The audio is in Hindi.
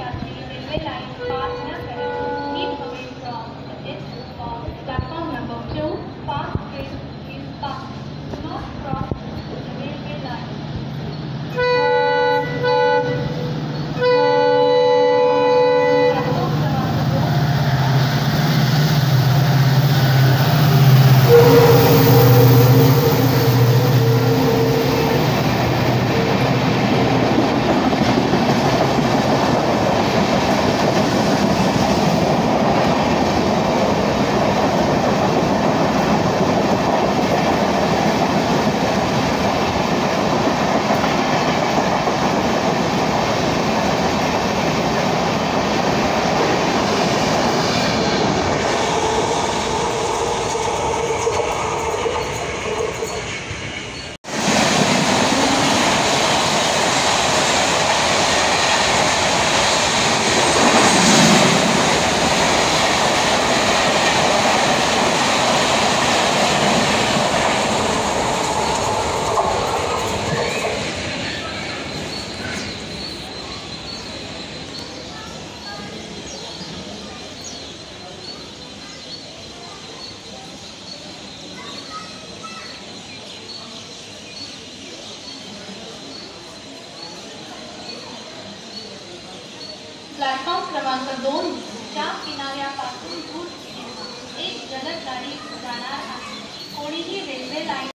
यात्री रेलवे लाइन पास न करें कीप फ्रॉम दिस प्लॅटफॉर्म क्रमांक दोन चार किनाऱ्यापासून एक जलद गाडी जाणार आहे. कोणीही रेल्वे लाईन